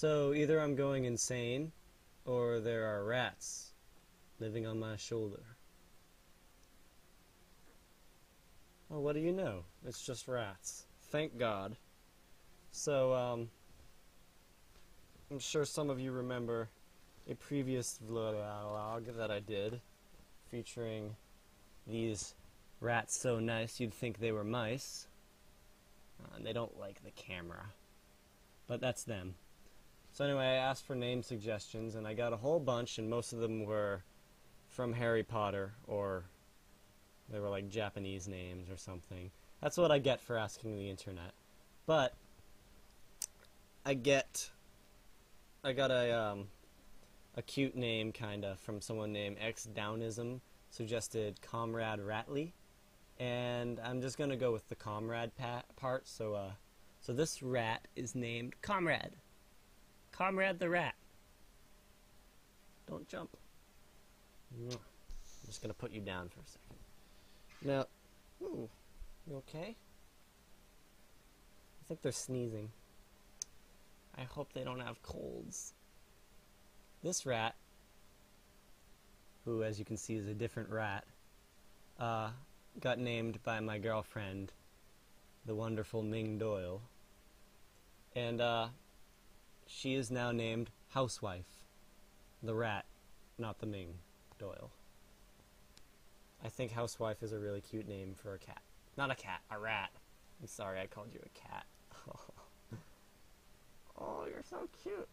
So either I'm going insane, or there are rats living on my shoulder. Oh, what do you know? It's just rats. Thank God. So, um, I'm sure some of you remember a previous vlog that I did featuring these rats so nice you'd think they were mice. Uh, and they don't like the camera. But that's them. So anyway, I asked for name suggestions and I got a whole bunch and most of them were from Harry Potter or they were like Japanese names or something. That's what I get for asking the internet. But I get I got a um, a cute name kinda from someone named X Downism suggested Comrade Ratley, and I'm just gonna go with the comrade part. So uh, so this rat is named Comrade. Comrade the rat. Don't jump. I'm just gonna put you down for a second. Now, ooh, you okay? I think they're sneezing. I hope they don't have colds. This rat, who as you can see is a different rat, uh, got named by my girlfriend, the wonderful Ming Doyle. And uh, she is now named Housewife, the rat, not the Ming Doyle. I think housewife is a really cute name for a cat. Not a cat, a rat. I'm sorry I called you a cat. oh, you're so cute.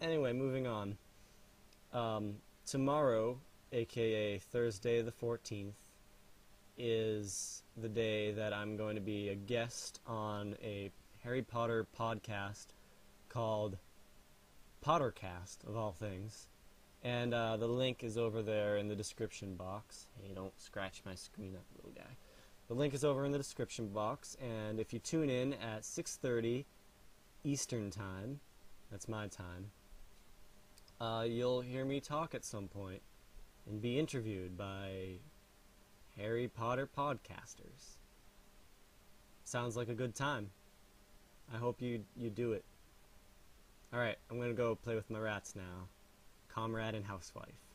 Anyway, moving on. Um, tomorrow, aka Thursday the 14th, is the day that I'm going to be a guest on a Harry Potter podcast called Pottercast, of all things. And uh, the link is over there in the description box. Hey, don't scratch my screen up, little guy. The link is over in the description box, and if you tune in at 6:30 Eastern Time, that's my time, uh, you'll hear me talk at some point and be interviewed by Harry Potter podcasters. Sounds like a good time. I hope you you do it. All right, I'm gonna go play with my rats now comrade and housewife.